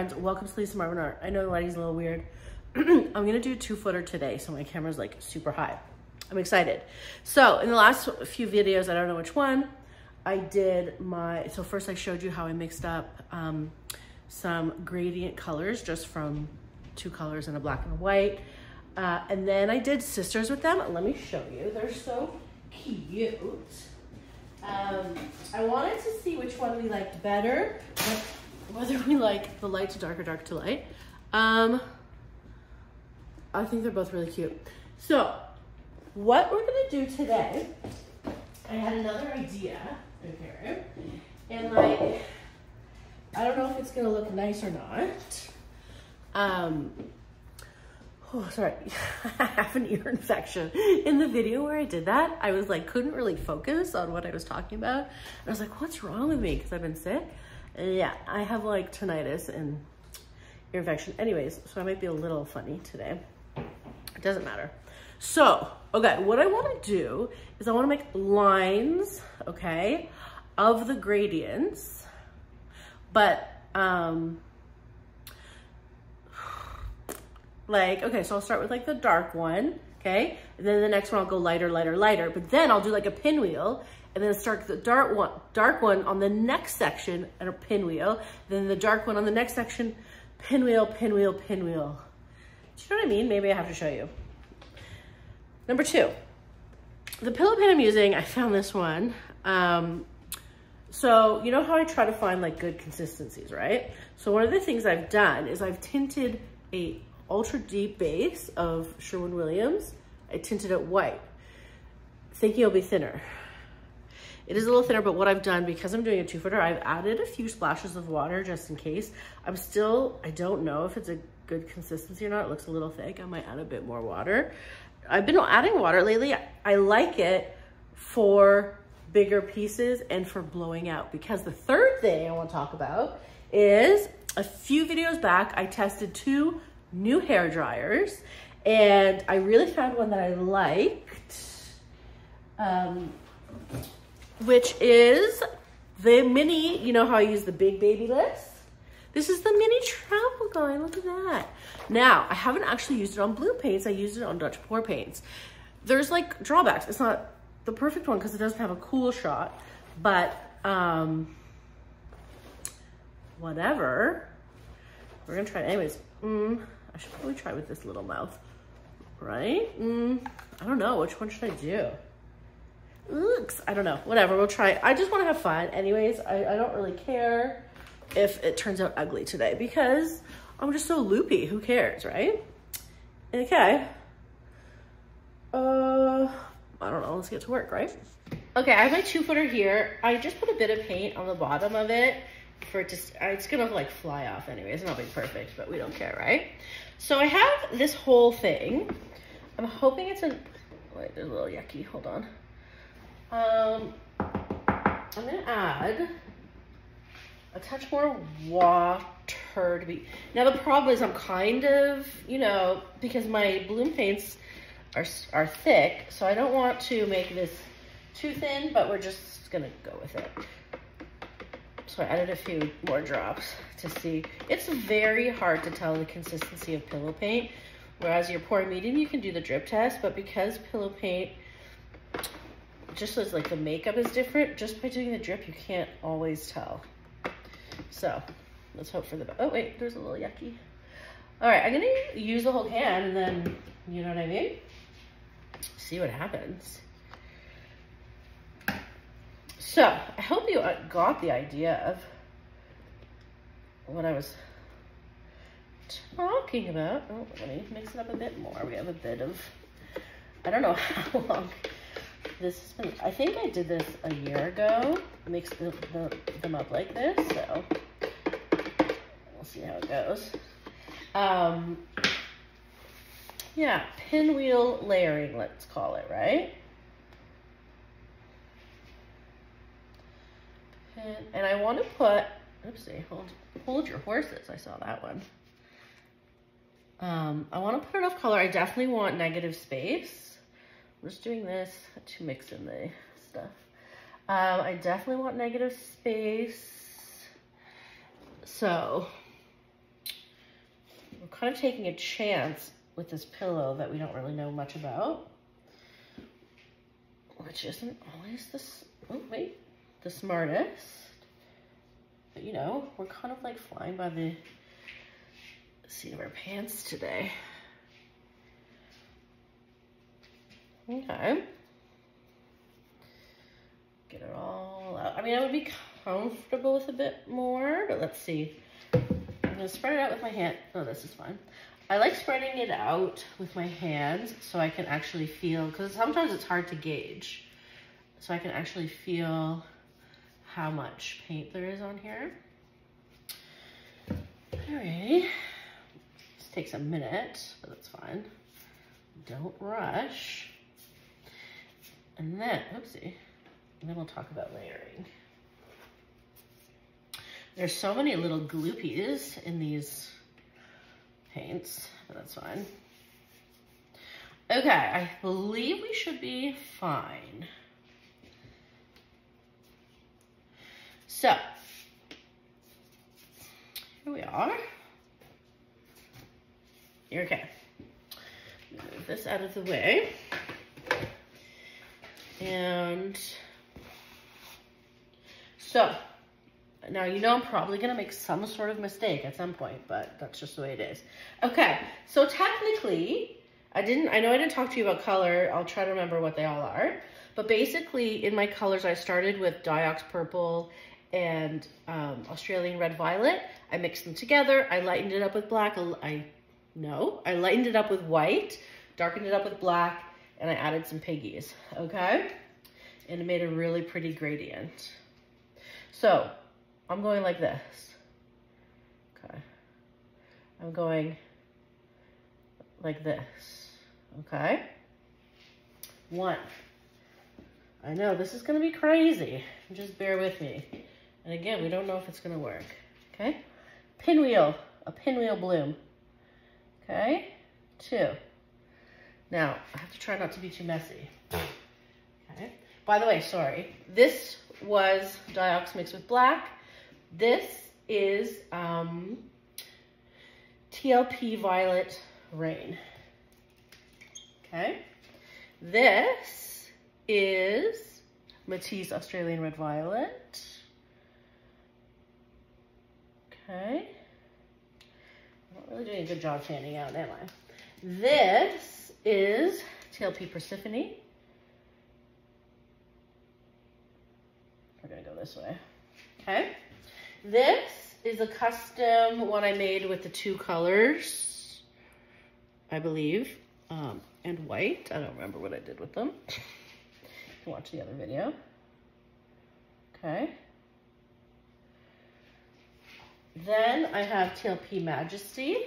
friends, welcome to Lisa Marvin Art. I know the lighting's a little weird. I'm gonna do two footer today, so my camera's like super high. I'm excited. So in the last few videos, I don't know which one, I did my, so first I showed you how I mixed up um, some gradient colors just from two colors and a black and a white. Uh, and then I did sisters with them. Let me show you. They're so cute. Um, I wanted to see which one we liked better, whether we like the light to dark or dark to light. Um, I think they're both really cute. So what we're gonna do today, I had another idea, okay, and like, I don't know if it's gonna look nice or not. Um, oh, sorry, I have an ear infection. In the video where I did that, I was like, couldn't really focus on what I was talking about. I was like, what's wrong with me? Because I've been sick. Yeah, I have like tinnitus and ear infection. Anyways, so I might be a little funny today. It doesn't matter. So, okay, what I wanna do is I wanna make lines, okay, of the gradients, but um, like, okay, so I'll start with like the dark one, okay? And then the next one I'll go lighter, lighter, lighter, but then I'll do like a pinwheel and then start the dark one, dark one on the next section and a pinwheel, then the dark one on the next section, pinwheel, pinwheel, pinwheel. Do you know what I mean? Maybe I have to show you. Number two, the pillow paint I'm using, I found this one. Um, so you know how I try to find like good consistencies, right? So one of the things I've done is I've tinted a ultra deep base of Sherwin-Williams. I tinted it white, thinking it'll be thinner. It is a little thinner, but what I've done, because I'm doing a two footer, I've added a few splashes of water just in case. I'm still, I don't know if it's a good consistency or not. It looks a little thick. I might add a bit more water. I've been adding water lately. I like it for bigger pieces and for blowing out because the third thing I want to talk about is a few videos back, I tested two new hair dryers and I really found one that I liked, um, which is the mini, you know how I use the big Babyliss? This is the mini travel guy, look at that. Now, I haven't actually used it on bloom paints, I used it on Dutch pour paints. There's like drawbacks, it's not the perfect one because it doesn't have a cool shot, but um, whatever. We're gonna try it anyways. Mm, I should probably try with this little mouth, right? Mm, I don't know, which one should I do? Oops, I don't know, whatever, we'll try. I just wanna have fun. Anyways, I, I don't really care if it turns out ugly today because I'm just so loopy, who cares, right? Okay. Uh, I don't know, let's get to work, right? Okay, I have my two footer here. I just put a bit of paint on the bottom of it for it to, it's gonna like fly off anyways. It's not be perfect, but we don't care, right? So I have this whole thing. I'm hoping it's a, wait, there's a little yucky, hold on. Um, I'm gonna add a touch more water to be, now the problem is I'm kind of, you know, because my bloom paints are, are thick, so I don't want to make this too thin, but we're just gonna go with it. So I added a few more drops to see. It's very hard to tell the consistency of pillow paint, whereas your pour medium, you can do the drip test, but because pillow paint, just as like the makeup is different, just by doing the drip, you can't always tell. So let's hope for the. Oh wait, there's a little yucky. All right, I'm gonna use the whole can and then, you know what I mean? See what happens. So I hope you uh, got the idea of what I was talking about. Oh, let me mix it up a bit more. We have a bit of, I don't know how long this has been. I think I did this a year ago, mixed the, the, them up like this, so we'll see how it goes. Um, yeah, pinwheel layering, let's call it, right? Pin, and I want to put, oopsie, hold, hold your horses. I saw that one. Um, I want to put enough color. I definitely want negative space. I'm just doing this to mix in the stuff. Um, I definitely want negative space. So we're kind of taking a chance with this pillow that we don't really know much about, which isn't always this, oh wait, the smartest. But you know, we're kind of like flying by the seat of our pants today. Okay. Get it all out. I mean, I would be comfortable with a bit more, but let's see. I'm gonna spread it out with my hand. Oh, this is fine. I like spreading it out with my hands so I can actually feel, because sometimes it's hard to gauge. So I can actually feel how much paint there is on here. Alrighty. This takes a minute, but that's fine. Don't rush. And then, oopsie, and then we'll talk about layering. There's so many little gloopies in these paints, but that's fine. Okay, I believe we should be fine. So, here we are. Okay, move this out of the way. And so now you know I'm probably gonna make some sort of mistake at some point, but that's just the way it is. Okay, so technically, I didn't, I know I didn't talk to you about color. I'll try to remember what they all are. But basically in my colors, I started with Diox Purple and um, Australian Red Violet. I mixed them together. I lightened it up with black. I, no, I lightened it up with white, darkened it up with black, and I added some piggies, okay? And it made a really pretty gradient. So I'm going like this, okay? I'm going like this, okay? One. I know, this is gonna be crazy. Just bear with me. And again, we don't know if it's gonna work, okay? Pinwheel, a pinwheel bloom, okay? Two. Now, I have to try not to be too messy. Okay. By the way, sorry. This was Diox mixed with black. This is um, TLP Violet Rain. Okay. This is Matisse Australian Red Violet. Okay. I'm not really doing a good job fanning out, am I? This is TLP Persephone. We're gonna go this way. Okay. This is a custom one I made with the two colors, I believe, um, and white. I don't remember what I did with them. you can watch the other video. Okay. Then I have TLP Majesty.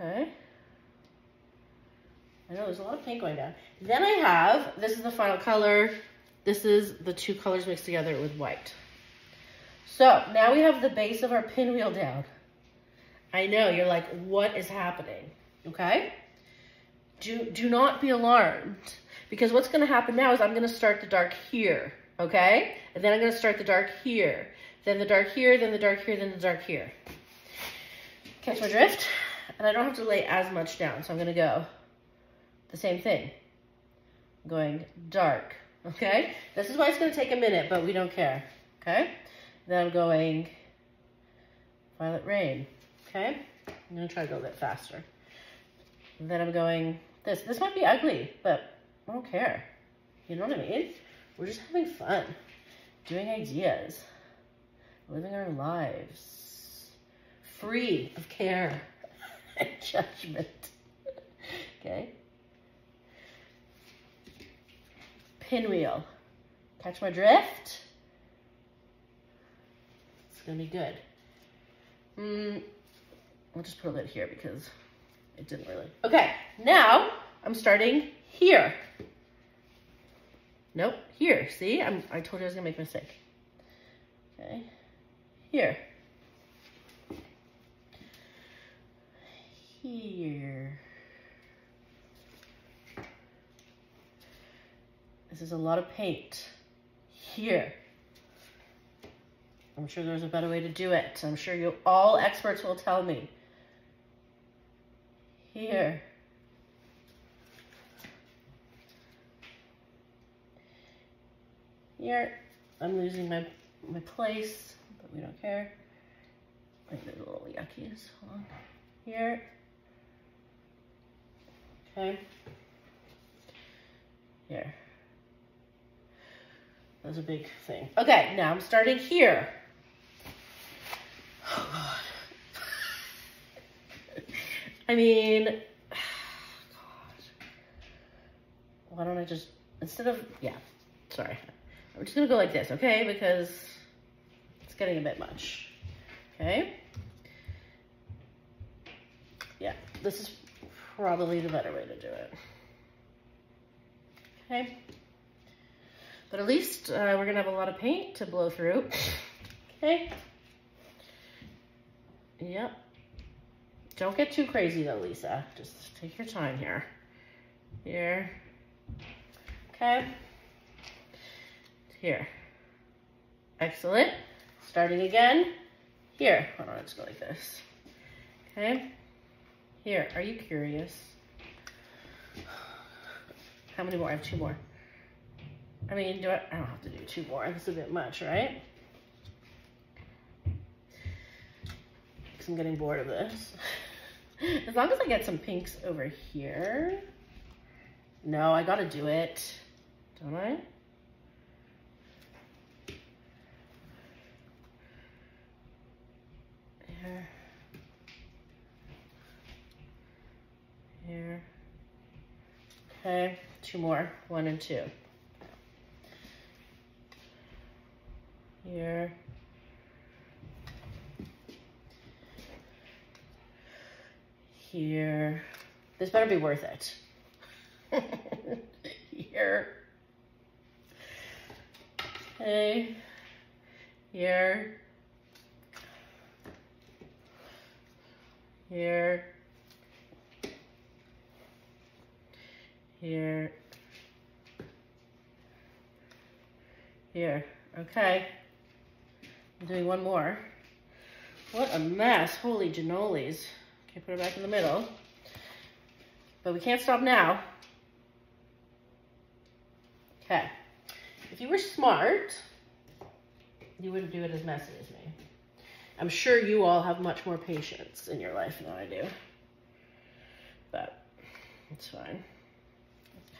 Okay. I know there's a lot of paint going down. Then I have, this is the final color. This is the two colors mixed together with white. So now we have the base of our pinwheel down. I know, you're like, what is happening? Okay? Do, do not be alarmed because what's gonna happen now is I'm gonna start the dark here, okay? And then I'm gonna start the dark here, then the dark here, then the dark here, then the dark here. Catch my drift? And I don't have to lay as much down, so I'm gonna go the same thing. I'm going dark, okay? This is why it's gonna take a minute, but we don't care, okay? Then I'm going violet rain, okay? I'm gonna try to go a bit faster. Then I'm going this. This might be ugly, but I don't care. You know what I mean? We're just having fun, doing ideas, living our lives, free of care. And judgment. okay? Pinwheel. Catch my drift? It's gonna be good. Mm, I'll just put a lid here because it didn't really. Okay, now I'm starting here. Nope, here. See, I'm, I told you I was gonna make a mistake. Okay, here. here. This is a lot of paint. Here. I'm sure there's a better way to do it. I'm sure you all experts will tell me. Here. Here. I'm losing my, my place, but we don't care. Like the little yuckies. Hold on. Here. Okay. Here. That's a big thing. Okay, now I'm starting here. Oh God. I mean, God. Why don't I just, instead of, yeah, sorry. I'm just gonna go like this, okay? Because it's getting a bit much, okay? Yeah, this is probably the better way to do it. Okay. But at least uh, we're gonna have a lot of paint to blow through. Okay. Yep. Don't get too crazy though, Lisa. Just take your time here. Here. Okay. Here. Excellent. Starting again. Here. Hold on, let's go like this. Okay. Here. Are you curious? How many more? I have two more. I mean, do I, I don't have to do two more. That's a bit much, right? Because I'm getting bored of this. As long as I get some pinks over here. No, I gotta do it. Don't I? Here. Here. Okay, two more, one and two. Here. Here. This better be worth it. Here. Okay. Here. Here. Here. Here. Okay. I'm doing one more. What a mess. Holy janoles. Okay, put it back in the middle. But we can't stop now. Okay. If you were smart, you wouldn't do it as messy as me. I'm sure you all have much more patience in your life than I do. But it's fine.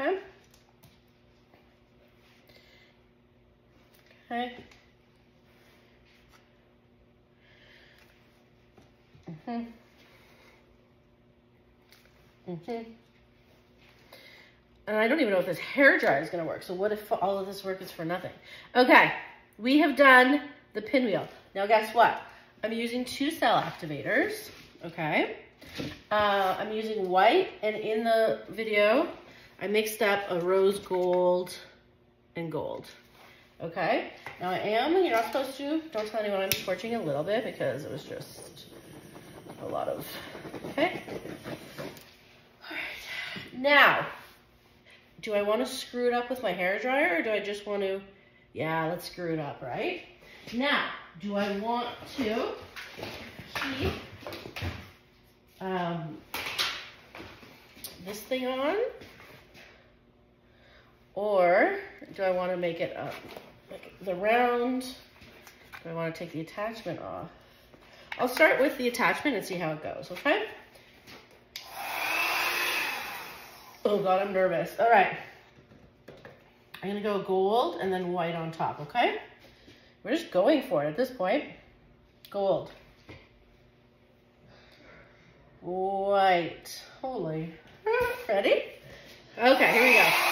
Okay. Okay. Mm-hmm. Mm-hmm. And I don't even know if this hair dryer is going to work. So what if all of this work is for nothing? Okay, we have done the pinwheel. Now guess what? I'm using two cell activators, okay? Uh, I'm using white, and in the video, I mixed up a rose gold and gold, okay? Now I am, you're not supposed to, don't tell anyone I'm scorching a little bit because it was just a lot of, okay? All right, now, do I want to screw it up with my hair dryer or do I just want to, yeah, let's screw it up, right? Now, do I want to keep um, this thing on? Or do I want to make it up? Like the round, do I want to take the attachment off? I'll start with the attachment and see how it goes, okay? Oh God, I'm nervous. All right. I'm gonna go gold and then white on top, okay? We're just going for it at this point. Gold. White. Holy. Ready? Okay, here we go.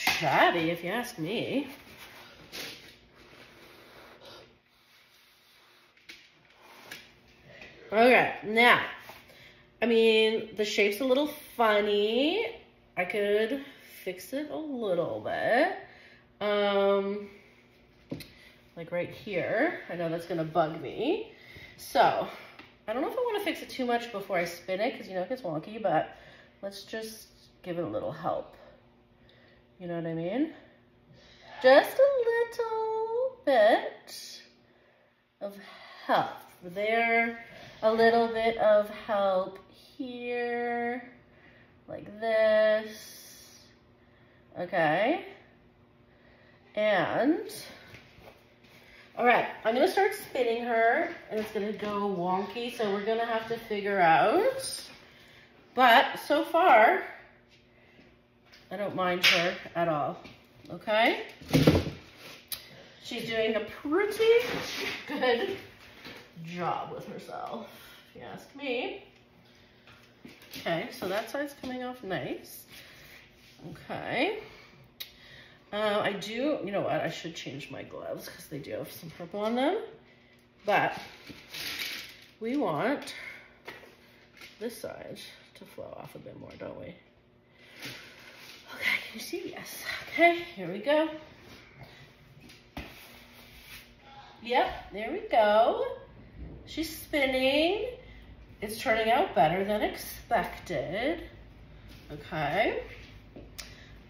Shabby if you ask me. Okay, now, I mean, the shape's a little funny. I could fix it a little bit. Um, like right here. I know that's gonna bug me. So, I don't know if I wanna fix it too much before I spin it, because you know it gets wonky, but let's just give it a little help. You know what I mean? Just a little bit of help there a little bit of help here, like this, okay? And, all right, I'm gonna start spinning her and it's gonna go wonky, so we're gonna have to figure out, but so far, I don't mind her at all, okay? She's doing a pretty good job with herself, if you ask me. Okay, so that side's coming off nice. Okay. Uh, I do, you know what, I should change my gloves because they do have some purple on them. But we want this side to flow off a bit more, don't we? Okay, can you see? Yes. Okay, here we go. Yep, there we go. She's spinning. It's turning out better than expected. Okay.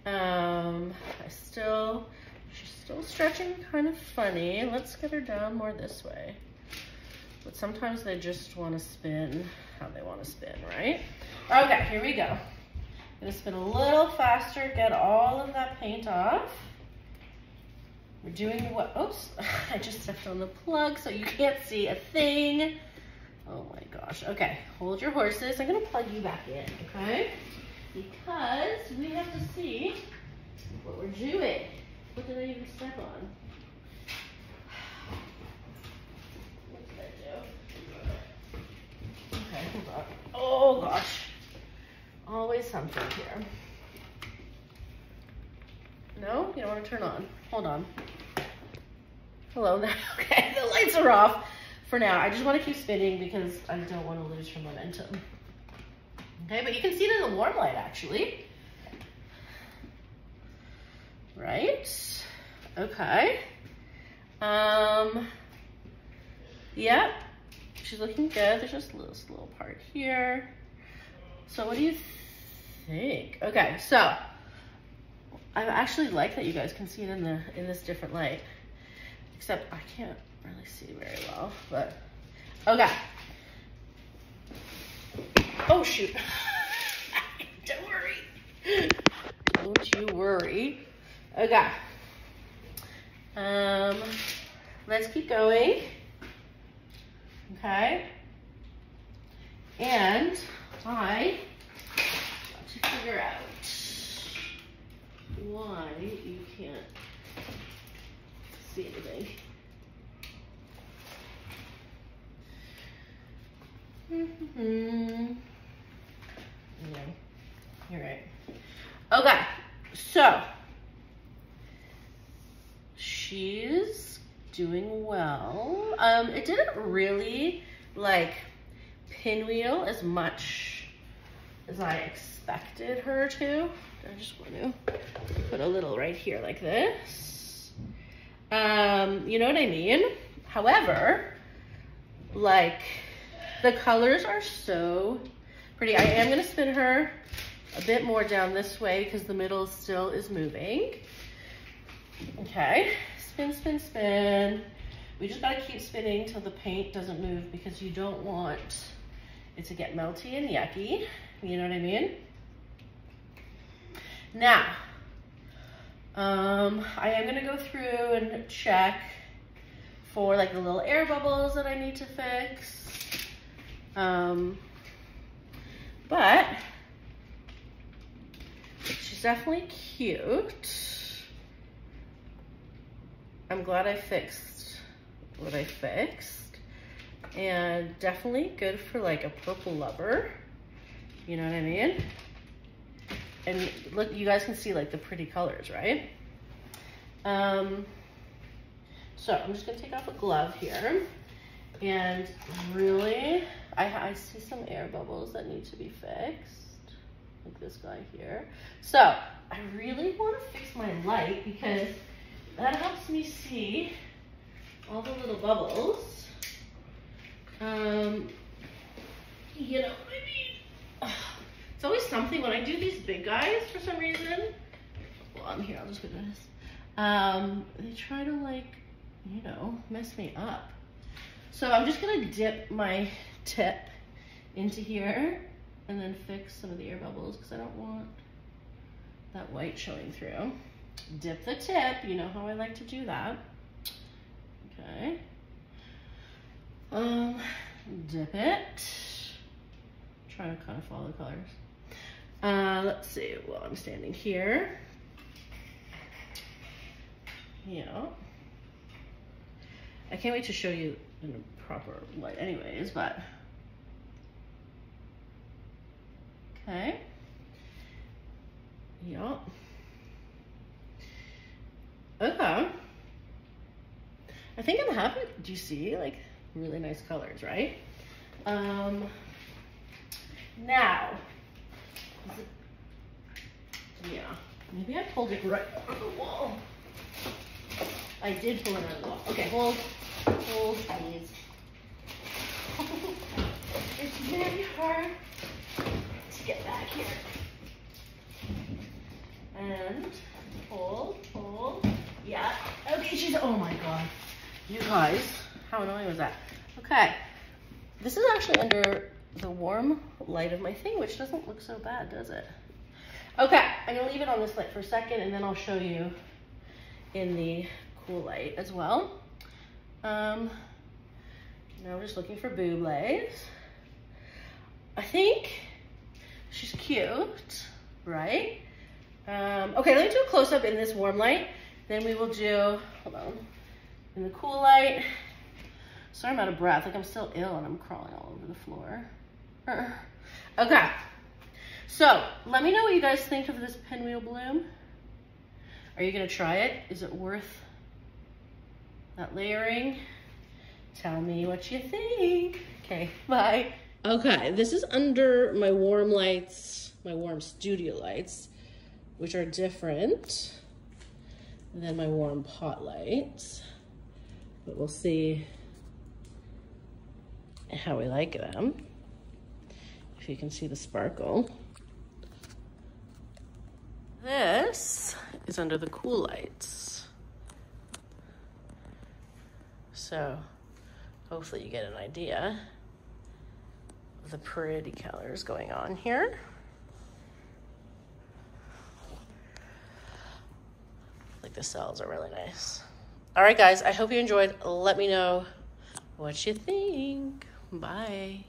Um, I still, she's still stretching kind of funny. Let's get her down more this way. But sometimes they just want to spin how they want to spin, right? Okay, here we go. I'm gonna spin a little faster, get all of that paint off. We're doing what, oops, I just stepped on the plug so you can't see a thing. Oh my gosh, okay, hold your horses. I'm gonna plug you back in, okay? Because we have to see what we're doing. What did I even step on? What did I do? Okay, hold on. Oh gosh. Always something here. No, you don't want to turn on. Hold on. Hello there. Okay, the lights are off for now. I just want to keep spinning because I don't want to lose her momentum. Okay, but you can see it in the warm light actually. Right? Okay. Um, yep. She's looking good. There's just this little part here. So what do you think? Okay, so I actually like that you guys can see it in the in this different light. Except I can't really see very well, but okay. Oh shoot. Don't worry. Don't you worry. Okay. Um, let's keep going. Okay. And I to figure out why you can't see anything. Mm-hmm. Yeah, you're right. Okay, so she's doing well. Um, it didn't really like pinwheel as much as I expected her to. I just want to put a little right here like this. Um, you know what I mean? However, like the colors are so pretty. I am gonna spin her a bit more down this way because the middle still is moving. Okay, spin, spin, spin. We just gotta keep spinning till the paint doesn't move because you don't want it to get melty and yucky. You know what I mean? Now, um, I am gonna go through and check for like the little air bubbles that I need to fix. Um, but she's definitely cute. I'm glad I fixed what I fixed. And definitely good for like a purple lover. You know what I mean? And look, you guys can see like the pretty colors, right? Um, so I'm just gonna take off a glove here. And really, I, I see some air bubbles that need to be fixed, like this guy here. So I really wanna fix my light because that helps me see all the little bubbles. Um, you know, something when I do these big guys for some reason. Well, I'm here, I'll just do this. Um, they try to like, you know, mess me up. So I'm just gonna dip my tip into here and then fix some of the air bubbles because I don't want that white showing through. Dip the tip, you know how I like to do that. Okay. Um, dip it. Trying to kind of follow the colors. Uh, let's see, well, I'm standing here. Yeah. I can't wait to show you in a proper light anyways, but. Okay. Yeah. Okay. I think I'm happy. Do you see like really nice colors, right? Um, now, yeah, maybe I pulled it right on the wall. I did pull it on the wall. Okay, hold, hold, please. it's very hard to get back here. And hold, hold. Yeah. Okay, she's, oh my God. You guys, how annoying was that? Okay, this is actually under the warm light of my thing, which doesn't look so bad, does it? Okay, I'm gonna leave it on this light for a second and then I'll show you in the cool light as well. Um, now we're just looking for bubbles. I think she's cute, right? Um, okay, let me do a close up in this warm light. Then we will do, hold on, in the cool light. Sorry, I'm out of breath. Like I'm still ill and I'm crawling all over the floor. Okay. So let me know what you guys think of this pinwheel bloom. Are you gonna try it? Is it worth that layering? Tell me what you think. Okay, bye. Okay, this is under my warm lights, my warm studio lights, which are different than my warm pot lights but we'll see how we like them. If you can see the sparkle. This is under the cool lights. So hopefully you get an idea of the pretty colors going on here. Like the cells are really nice. All right, guys, I hope you enjoyed. Let me know what you think. Bye.